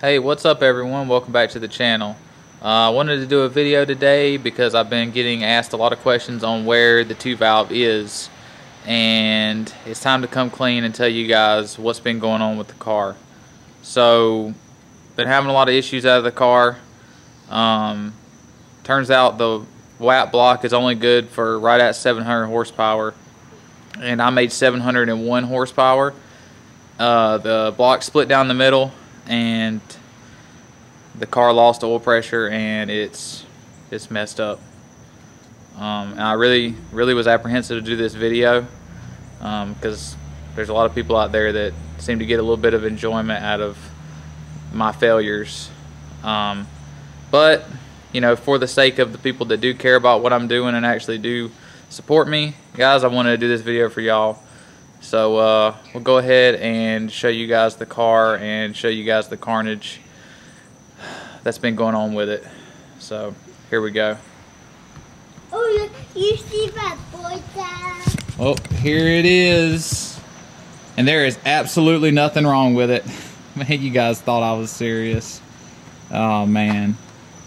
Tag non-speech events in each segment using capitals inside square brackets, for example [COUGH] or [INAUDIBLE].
Hey, what's up everyone? Welcome back to the channel. Uh, I wanted to do a video today because I've been getting asked a lot of questions on where the 2 valve is and it's time to come clean and tell you guys what's been going on with the car. So, been having a lot of issues out of the car. Um, turns out the WAP block is only good for right at 700 horsepower and I made 701 horsepower. Uh, the block split down the middle and the car lost oil pressure and it's it's messed up. Um, and I really really was apprehensive to do this video because um, there's a lot of people out there that seem to get a little bit of enjoyment out of my failures. Um, but you know, for the sake of the people that do care about what I'm doing and actually do support me, guys, I wanted to do this video for y'all. So uh, we'll go ahead and show you guys the car and show you guys the carnage that's been going on with it. So here we go. Oh, look, you see that boy dad? Oh, here it is. And there is absolutely nothing wrong with it. [LAUGHS] Man, you guys thought I was serious. Oh, man.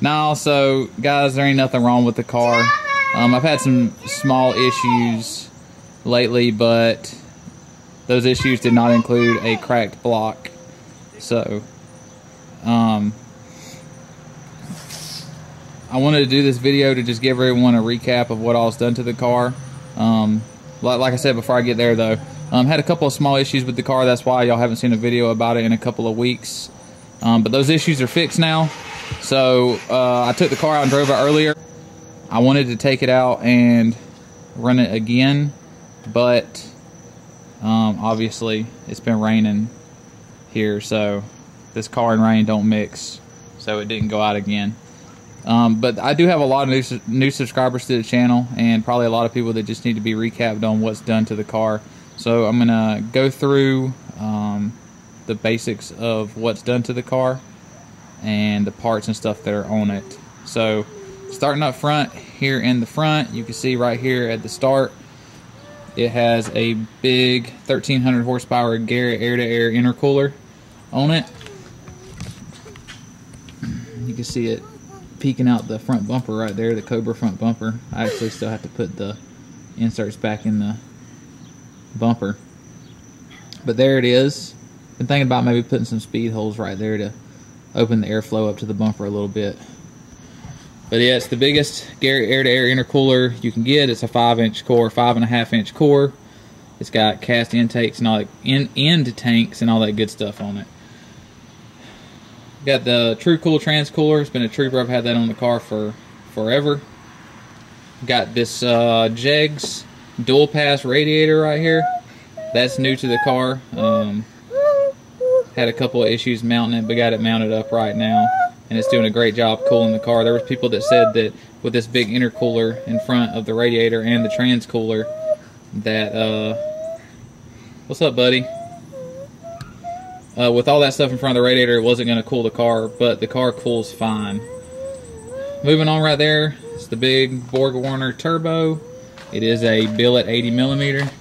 Now, so, guys, there ain't nothing wrong with the car. Um, I've had some small issues lately, but those issues did not include a cracked block. So, um, I wanted to do this video to just give everyone a recap of what all's done to the car. Um, like, like, I said before I get there though, um, had a couple of small issues with the car. That's why y'all haven't seen a video about it in a couple of weeks. Um, but those issues are fixed now. So uh, I took the car out and drove it earlier. I wanted to take it out and run it again, but um, obviously, it's been raining here, so this car and rain don't mix, so it didn't go out again. Um, but I do have a lot of new, new subscribers to the channel, and probably a lot of people that just need to be recapped on what's done to the car. So I'm gonna go through um, the basics of what's done to the car and the parts and stuff that are on it. So starting up front, here in the front, you can see right here at the start, it has a big 1300 horsepower Garrett air-to-air -air intercooler on it. You can see it peeking out the front bumper right there, the Cobra front bumper. I actually still have to put the inserts back in the bumper. But there it is. Been thinking about maybe putting some speed holes right there to open the airflow up to the bumper a little bit. But yeah, it's the biggest air-to-air -air intercooler you can get. It's a five inch core, five and a half inch core. It's got cast intakes and all that, in, end tanks and all that good stuff on it. Got the True Cool Transcooler. It's been a trooper. I've had that on the car for forever. Got this uh, Jegs dual pass radiator right here. That's new to the car. Um, had a couple of issues mounting it, but got it mounted up right now and it's doing a great job cooling the car. There was people that said that with this big intercooler in front of the radiator and the trans cooler, that uh what's up buddy? Uh, with all that stuff in front of the radiator it wasn't going to cool the car but the car cools fine. Moving on right there it's the big Borg Warner turbo. It is a billet 80 millimeter.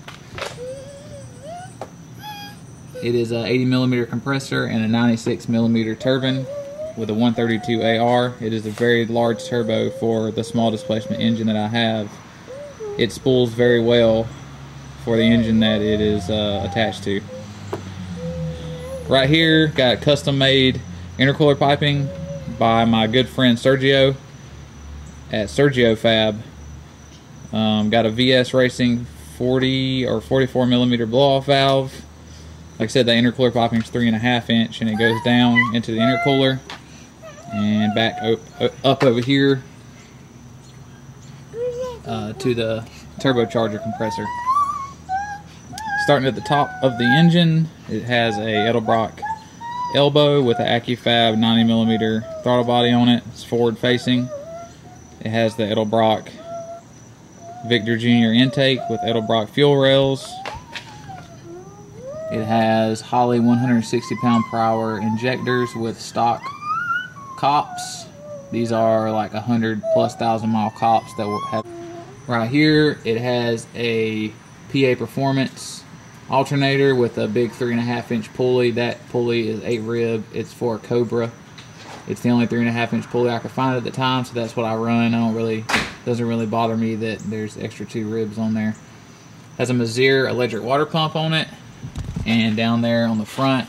It is a 80 millimeter compressor and a 96 millimeter turbine with a 132 AR. It is a very large turbo for the small displacement engine that I have. It spools very well for the engine that it is uh, attached to. Right here, got custom made intercooler piping by my good friend Sergio at Sergio Fab. Um, got a VS Racing 40 or 44 millimeter blow off valve. Like I said, the intercooler piping is three and a half inch and it goes down into the intercooler and back up, over here uh, to the turbocharger compressor. Starting at the top of the engine, it has a Edelbrock elbow with an AccuFab 90mm throttle body on it. It's forward facing. It has the Edelbrock Victor Jr. intake with Edelbrock fuel rails. It has Holley 160 pound per hour injectors with stock cops. These are like a hundred plus thousand mile cops that will have. Right here, it has a PA Performance alternator with a big three and a half inch pulley. That pulley is eight rib. It's for a Cobra. It's the only three and a half inch pulley I could find at the time, so that's what I run. I don't really doesn't really bother me that there's extra two ribs on there. Has a Meziere electric water pump on it, and down there on the front,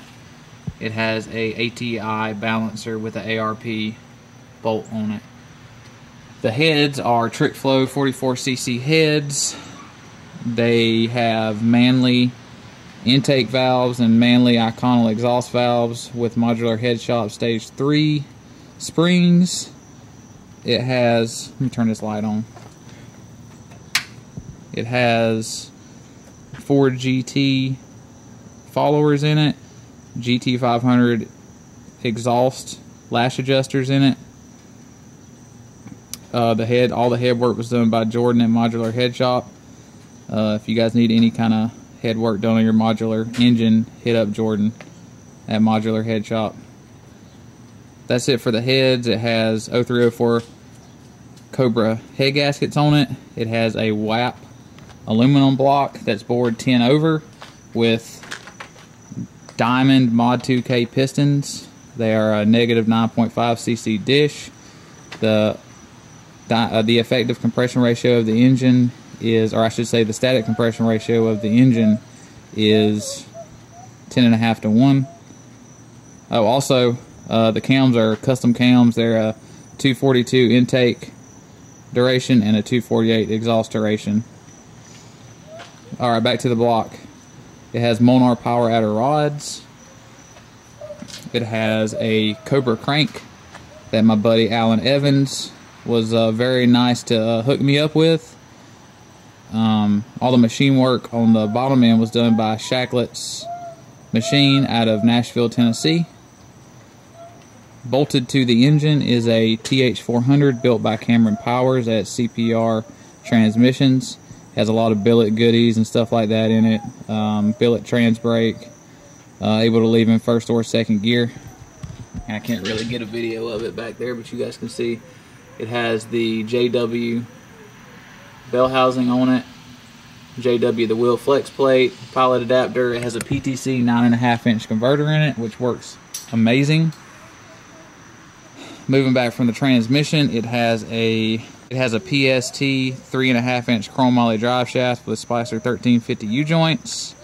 it has a ATI balancer with an ARP bolt on it. The heads are TrickFlow 44cc heads. They have Manley intake valves and Manley Inconel exhaust valves with modular head shop stage 3 springs. It has, let me turn this light on. It has Ford GT followers in it, GT500 exhaust lash adjusters in it. Uh, the head, all the head work was done by Jordan at Modular Head Shop. Uh, if you guys need any kind of head work done on your modular engine, hit up Jordan at Modular Head Shop. That's it for the heads. It has 0304 Cobra head gaskets on it. It has a WAP aluminum block that's bored 10 over with diamond mod 2k pistons. They are a negative 9.5 cc dish. The uh, the effective compression ratio of the engine is or i should say the static compression ratio of the engine is 10 and a half to 1 oh also uh, the cams are custom cams. They're a 242 intake duration and a 248 exhaust duration. Alright, back to the block. It has Molnar power adder rods. It has a Cobra crank that my buddy Alan Evans was uh, very nice to uh, hook me up with. Um, all the machine work on the bottom end was done by Shacklett's machine out of Nashville, Tennessee. Bolted to the engine is a TH400 built by Cameron Powers at CPR Transmissions has a lot of billet goodies and stuff like that in it. Um, billet trans brake, uh, able to leave in first or second gear. And I can't really get a video of it back there, but you guys can see it has the JW bell housing on it. JW the wheel flex plate, pilot adapter. It has a PTC 9.5 inch converter in it, which works amazing. Moving back from the transmission, it has a it has a PST 3.5 inch chromoly drive shaft with Spicer 1350 U-joints.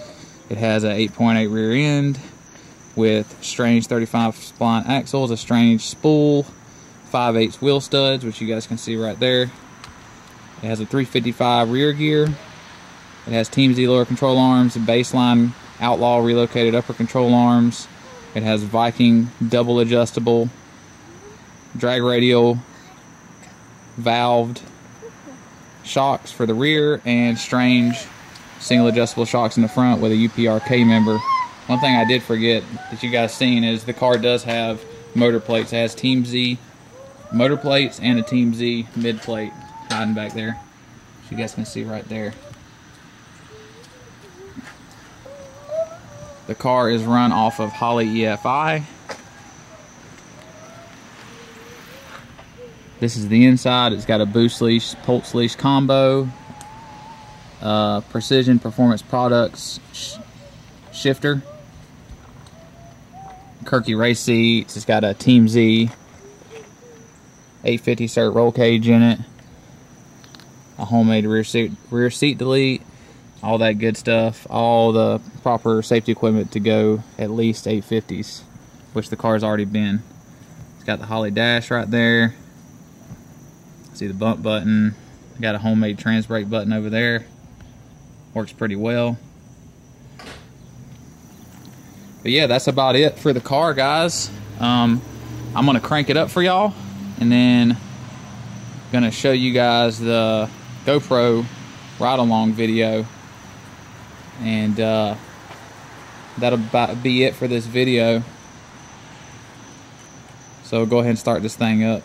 It has an 8.8 rear end with strange 35 spline axles, a strange spool, 5 8 wheel studs, which you guys can see right there. It has a 355 rear gear. It has Team Z lower control arms, baseline Outlaw relocated upper control arms. It has Viking double adjustable drag radial valved shocks for the rear and strange single adjustable shocks in the front with a UPRK member. One thing I did forget that you guys seen is the car does have motor plates. It has Team Z motor plates and a Team Z mid plate hiding back there. You guys can see right there. The car is run off of Holley EFI. This is the inside. It's got a boost leash, pulse leash combo, uh, Precision Performance Products sh shifter, Kirkey race seats. It's got a Team Z 850 cert roll cage in it, a homemade rear seat rear seat delete, all that good stuff. All the proper safety equipment to go at least 850s, which the car's already been. It's got the Holley dash right there. See the bump button. Got a homemade trans brake button over there. Works pretty well. But yeah, that's about it for the car, guys. Um, I'm gonna crank it up for y'all, and then gonna show you guys the GoPro ride along video, and uh, that'll be it for this video. So go ahead and start this thing up.